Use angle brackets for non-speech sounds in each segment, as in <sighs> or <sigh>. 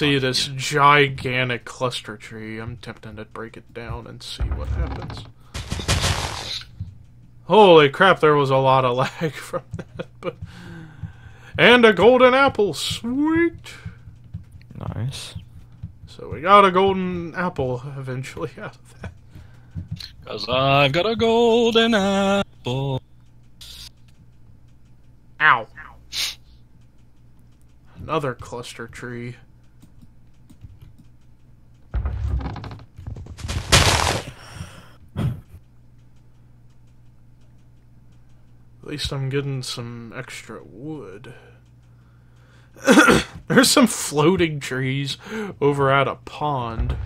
see this gigantic cluster tree. I'm tempted to break it down and see what happens. Holy crap, there was a lot of <laughs> lag from that. But... And a golden apple. Sweet. Nice. So we got a golden apple eventually <laughs> out of that. Cause I've got a golden apple. Ow. Another cluster tree. Least I'm getting some extra wood. <coughs> There's some floating trees over at a pond.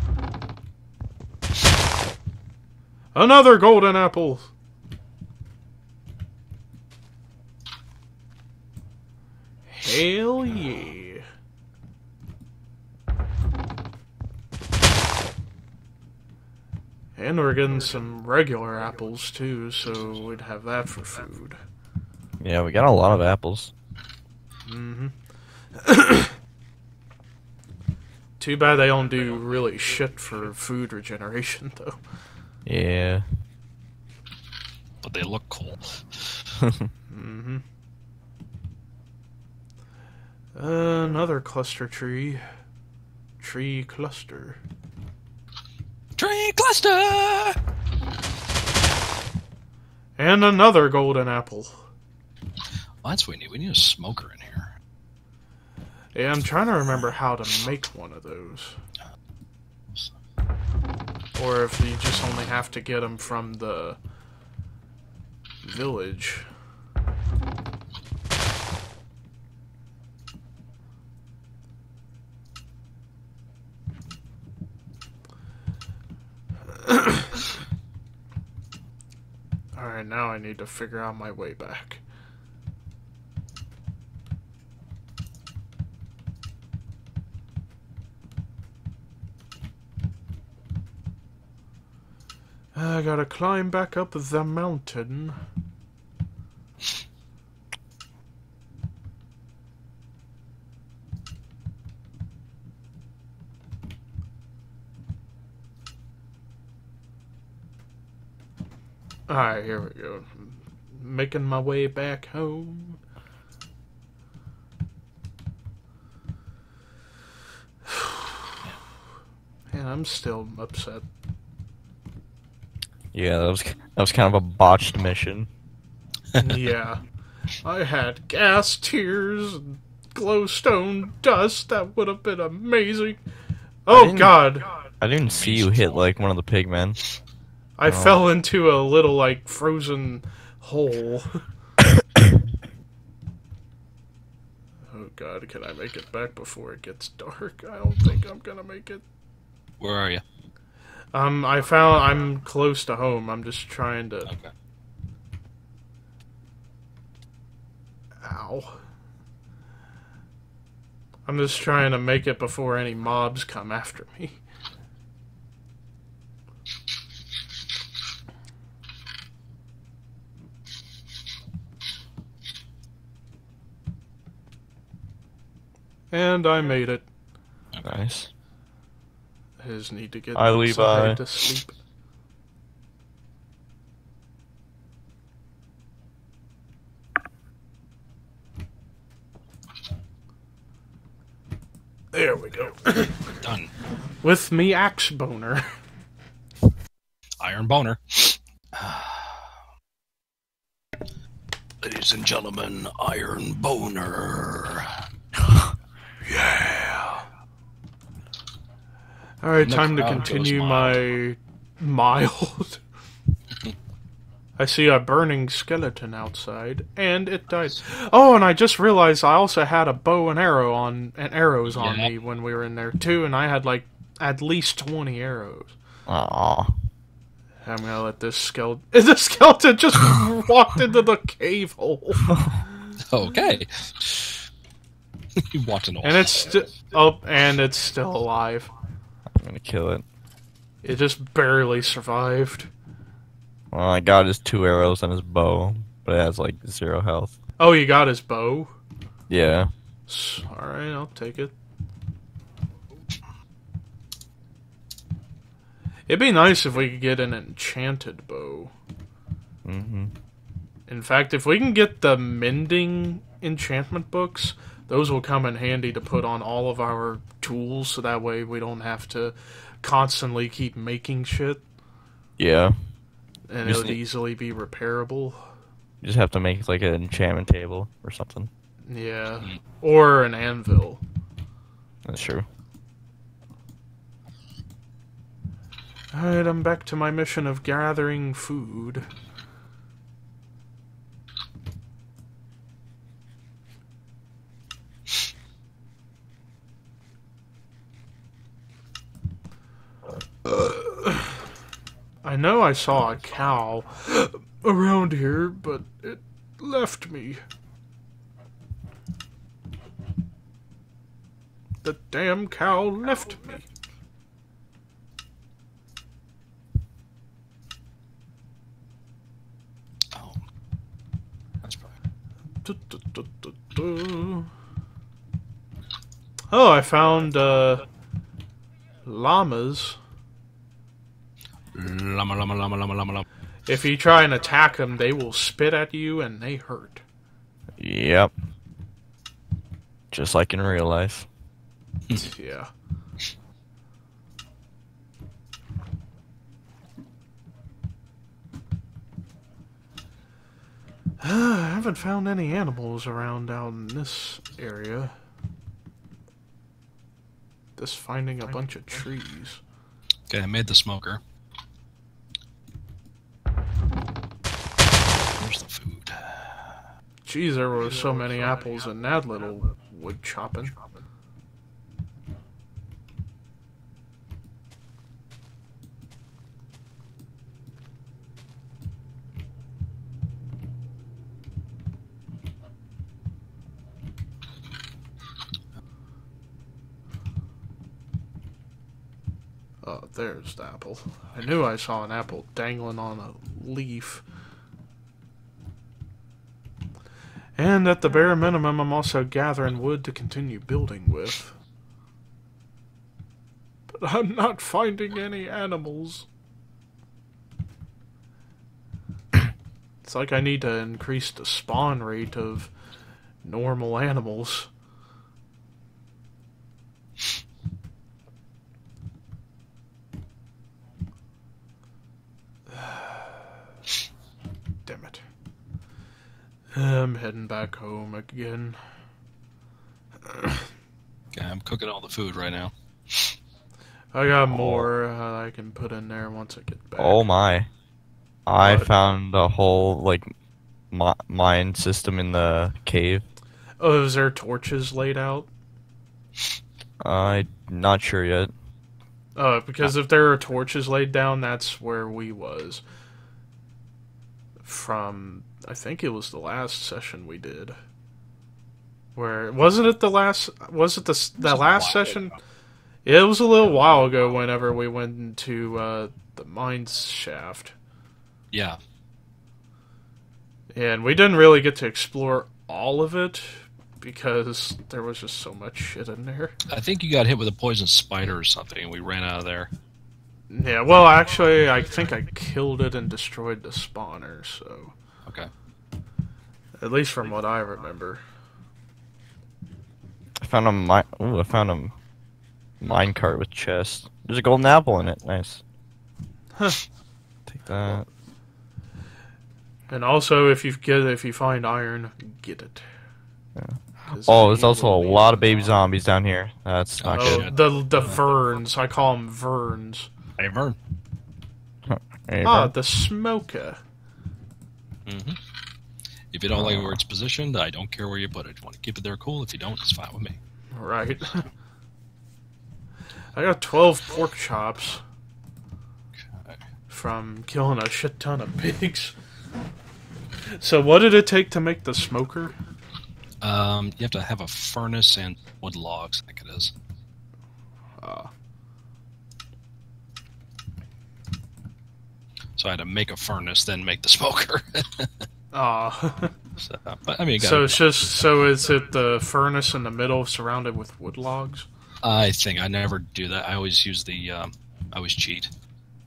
Another golden apple. Hell yeah. And we're getting some regular apples too, so we'd have that for food. Yeah, we got a lot of apples. hmm <coughs> Too bad they don't do really shit for food regeneration, though. Yeah. But they look cool. hmm another cluster tree. Tree cluster. Tree cluster! And another golden apple. Well, that's what we need. We need a smoker in here. Yeah, I'm trying to remember how to make one of those. Or if you just only have to get them from the village. <coughs> Alright, now I need to figure out my way back. I gotta climb back up the mountain. Alright, here we go. Making my way back home. <sighs> Man, I'm still upset. Yeah, that was that was kind of a botched mission. <laughs> yeah. I had ghast, tears, and glowstone dust. That would have been amazing. Oh didn't- god. I didn't see you hit like one of the pigmen. I Oh. fell into a little like frozen hole. <coughs> oh god, can I make it back before it gets dark? I don't think I'm gonna make it. Where are you? Um, I found I'm close to home. I'm just trying to. Okay. Ow. I'm just trying to make it before any mobs come after me. And I made it. Nice. I just need to get Hi, outside Levi. to sleep. There we go. <coughs> Done. With me axe boner. Iron Boner. Ladies and gentlemen, Iron Boner. <gasps> yeah. All right, time to continue my <laughs> mild. <laughs> I see a burning skeleton outside, and it died. Oh, and I just realized I also had a bow and arrow on and arrows on Yeah. me when we were in there too, and I had like at least twenty arrows. Aw. I'm gonna let this skeleton. <laughs> The skeleton just walked into the cave hole, Okay. you walked in and it's sti- oh, and it's still alive. Gonna kill it. It just barely survived. Well, I got his two arrows and his bow, but it has like zero health. Oh, you got his bow. Yeah. All right, I'll take it. It'd be nice if we could get an enchanted bow. Mm-hmm. In fact, if we can get the mending enchantment books, those will come in handy to put on all of our tools so that way we don't have to constantly keep making shit Yeah. and it would easily be repairable. You just have to make like an enchantment table or something. Yeah. Or an anvil. That's true. Alright, I'm back to my mission of gathering food. I know I saw a cow around here, but it left me. The damn cow left me. Oh. That's du- du- du. Oh, I found uh, llamas. Llama, llama, llama, llama, llama, llama. If you try and attack them, they will spit at you and they hurt. Yep. Just like in real life. <laughs> yeah. <sighs> I haven't found any animals around out in this area. Just finding a bunch of trees. Okay, I made the smoker. Where's the food? Geez, there were so many apples in that little wood chopping. Oh, there's the apple. I knew I saw an apple dangling on a leaf. And at the bare minimum, I'm also gathering wood to continue building with. But I'm not finding any animals. it's like I need to increase the spawn rate of normal animals. Damn it. I'm heading back home again. <clears throat> Okay, I'm cooking all the food right now. I got more uh, I can put in there once I get back. Oh my. I What? found a whole like mi- mine system in the cave. Oh, is there torches laid out? I'm not sure yet. Uh, because if there are torches laid down, that's where we was. From, I think it was the last session we did. Where wasn't it the last? Was it the the last session? ago. It was a little while ago. Whenever we went into uh, the mines shaft, Yeah. and we didn't really get to explore all of it because there was just so much shit in there. I think you got hit with a poison spider or something, and we ran out of there. Yeah, well, actually, I think I killed it and destroyed the spawner, so. Okay. At least from what I remember. I found a mine. Ooh, I found a mine cart with chest. There's a golden apple in it. Nice. Huh. Take that. And also, if you get if you find iron, get it. Yeah. Oh, there's also a lot of baby zombies down here. That's not Oh, good. The the verns. I call them verns. Hey, Vern. Hey, Ah, bro. the smoker. hmm If you don't like where it's positioned, I don't care where you put it. If you want to keep it there, cool. If you don't, it's fine with me. Right. <laughs> I got twelve pork chops. Okay. from killing a shit ton of pigs. <laughs> So, what did it take to make the smoker? Um, you have to have a furnace and wood logs. I think it is. Uh, So I had to make a furnace, then make the smoker. <laughs> uh, <laughs> so, but I mean, so it's just so is it the furnace in the middle surrounded with wood logs? I think I never do that. I always use the. Um, I always cheat.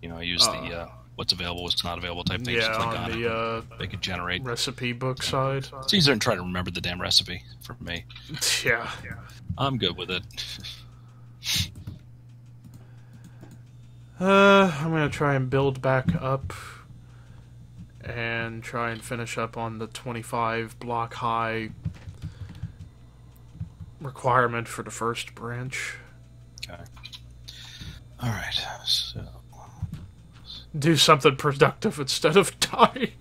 You know, I use Uh. the uh, what's available, what's not available type thing. Yeah, on on the uh, Make it generate. recipe book side. It's easier than trying to remember the damn recipe for me. <laughs> Yeah. I'm good with it. Uh, I'm gonna try and build back up and try and finish up on the 25 block high requirement for the first branch. Okay. All right. So Do something productive instead of <laughs> dying.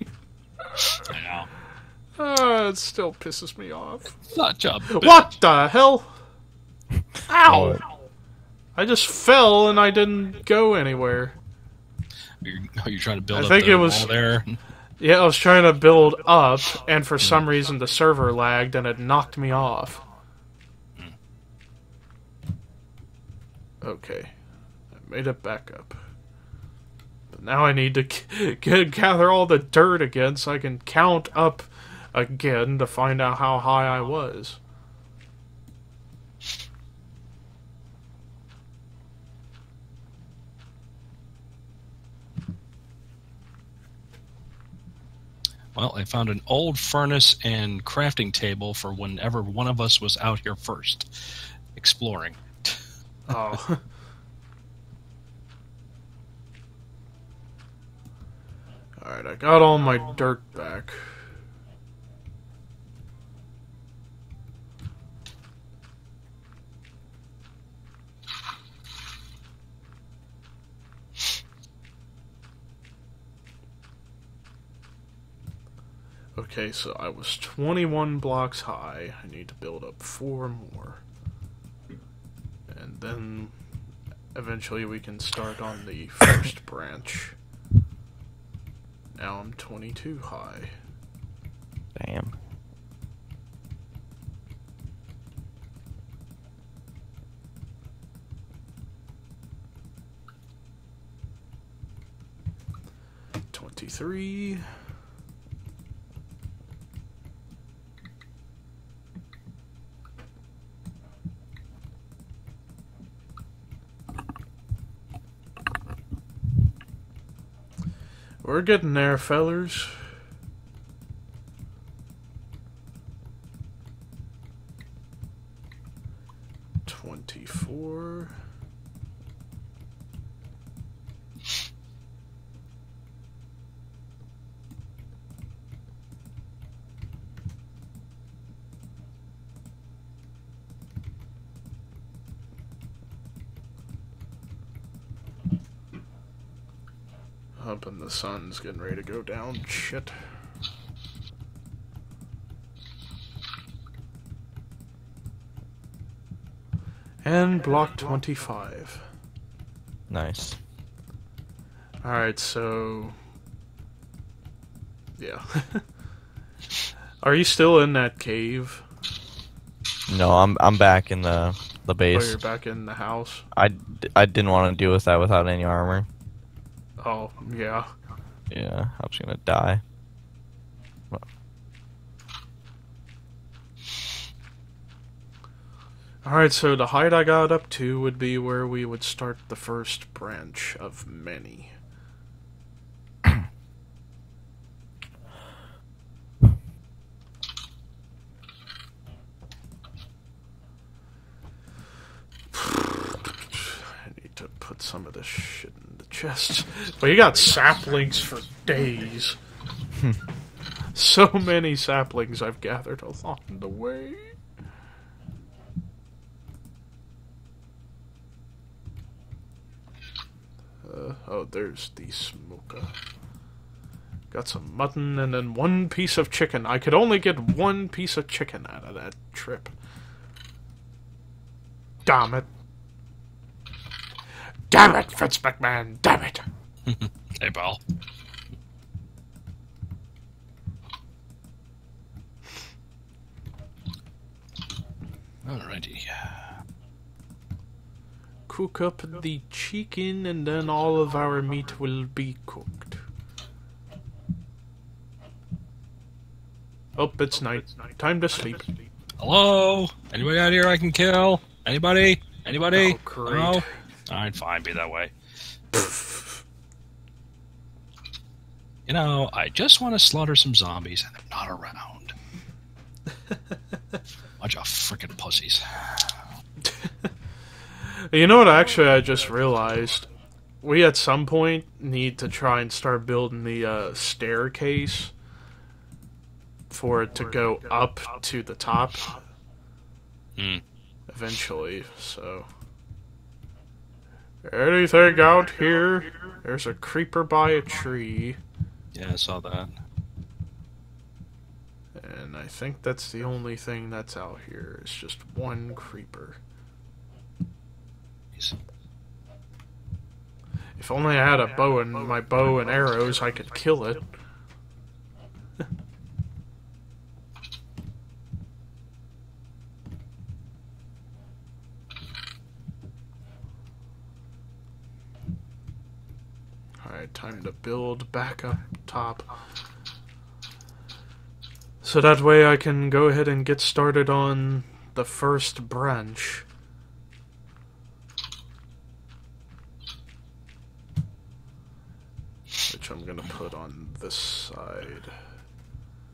I know. Uh, it still pisses me off. Not job. What the hell? Ow! I just fell and I didn't go anywhere. You're, oh, are trying to build I up think it was- there? Yeah, I was trying to build up, and for some reason the server lagged and it knocked me off. Okay, I made it back up. But now I need to <laughs> gather all the dirt again so I can count up again to find out how high I was. Well, I found an old furnace and crafting table for whenever one of us was out here first, exploring. Oh. <laughs> Alright, I got all my dirt back. Okay, so I was 21 blocks high. I need to build up four more. And then eventually we can start on the <coughs> first branch. Now I'm 22 high. Damn. Twenty-three. We're getting there, fellers. Twenty-four. Up and the sun's getting ready to go down. Shit. And block 25. Nice. Alright, so. Yeah. <laughs> Are you still in that cave? No, I'm I'm back in the the Or base. you're back in the house? I, I didn't want to deal with that without any armor. Oh, yeah. Yeah, I'm just gonna die. Alright, so the height I got up to would be where we would start the first branch of many. <clears throat> I need to put some of this shit in chest. But you got saplings for days. so many saplings I've gathered along the way. Uh, oh, there's the smoker. Got some mutton and then one piece of chicken. I could only get one piece of chicken out of that trip. Damn it. Damn it, Fitz McMahon, damn it. <laughs> I pal. Alrighty. Cook up the chicken and then all of our meat will be cooked. Oh, it's night. Time to sleep. Hello? Anybody out here I can kill? Anybody? Anybody? Oh, great. No? Alright, fine, be that way. You know, I just want to slaughter some zombies and they're not around. <laughs> Bunch of freaking pussies. You know what? Actually, I just realized we at some point need to try and start building the uh, staircase for it to go up to the top Hmm. eventually. So, anything out here? There's a creeper by a tree, Yeah, I saw that. and I think that's the only thing that's out here. It's just one creeper. If only I had a bow and my bow and arrows, I could kill it. Alright, time to build back up top. So that way I can go ahead and get started on the first branch. which I'm gonna put on this side.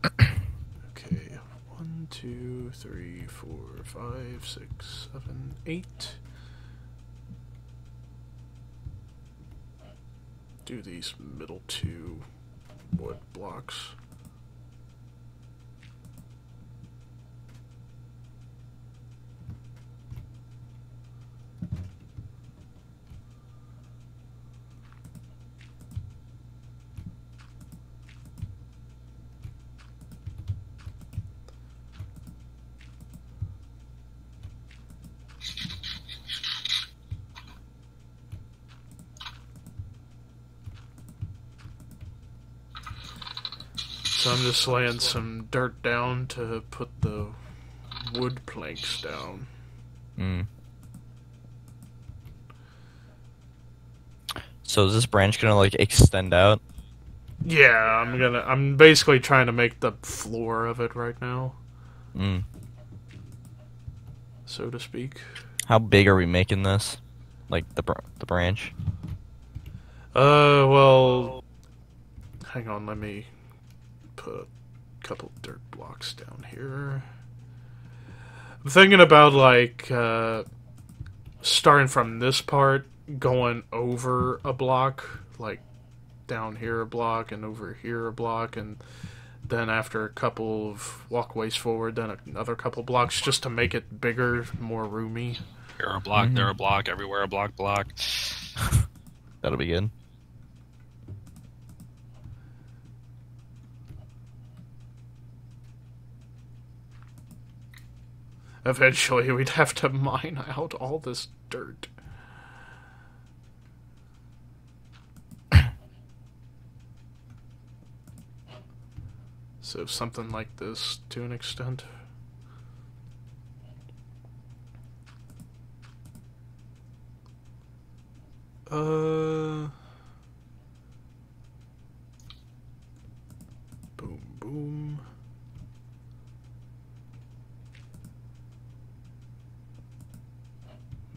Okay, one, two, three, four, five, six, seven, eight. Do these middle two wood blocks. So I'm just laying some dirt down to put the wood planks down. Mm. So is this branch gonna like extend out? Yeah, I'm gonna. I'm basically trying to make the floor of it right now, Mm. so to speak. How big are we making this? Like the br- the branch? Uh, well, hang on. Let me put a couple dirt blocks down here. I'm thinking about like uh, starting from this part, going over a block, like down here a block and over here a block, and then after a couple of walkways forward, then another couple blocks, just to make it bigger, more roomy. Here a block, Mhm. there a block, everywhere a block, block. <laughs> That'll be good. Eventually, we'd have to mine out all this dirt. so, something like this to an extent. Uh. Boom, boom.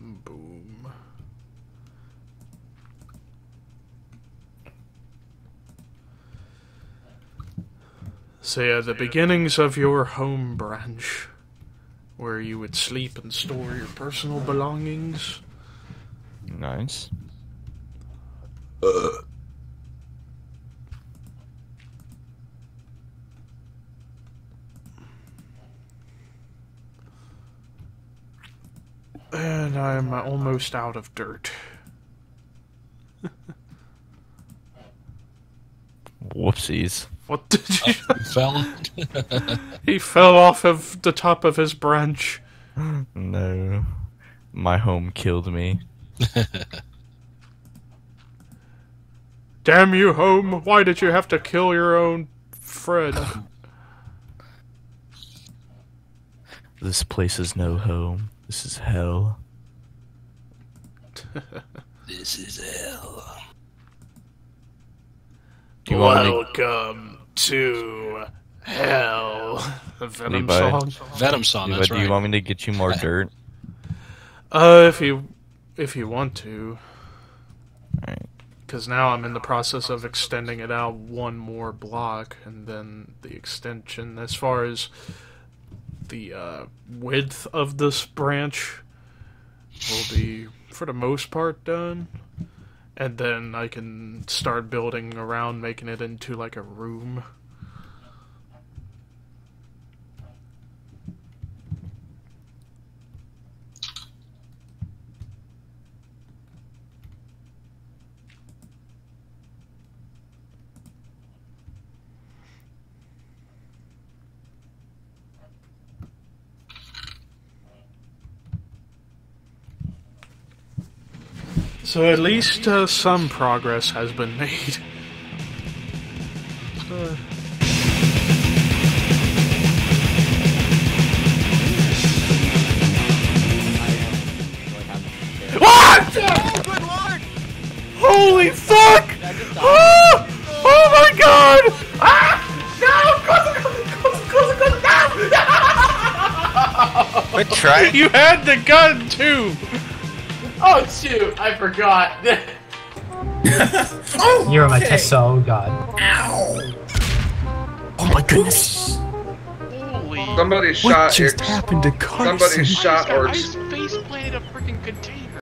Boom. So yeah, the beginnings of your home branch, where you would sleep and store your personal belongings. Nice. Uh, And I'm almost out of dirt. Whoopsies. What did you? Uh, fell. <laughs> he fell off of the top of his branch. No. My home killed me. <laughs> Damn you, home! Why did you have to kill your own friend? <laughs> This place is no home. This is hell. <laughs> This is hell. Do you want to- Welcome to hell. Venom Levi? song. Venom song. Levi, That's do right. you want me to get you more <laughs> dirt? Uh, if you, if you want to, Alright. because now I'm in the process of extending it out one more block, and then the extension as far as the uh, width of this branch will be for the most part done, and then I can start building around, making it into like a room. So at least uh, some progress has been made. Uh, Holy fuck! Oh, oh my god! Ah! No! <laughs> Quit trying. you had the gun too. Oh shoot! I forgot. <laughs> oh, You're my test, oh god. Oh my goodness! Holy! Somebody What shot just Ix. happened to Carson? Somebody shot I or face planted a freaking container.